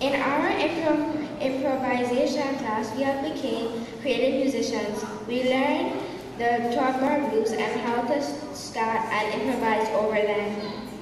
In our improv- improvisation class, we have became creative musicians. We learned the 12 bar blues and how to start and improvise over them.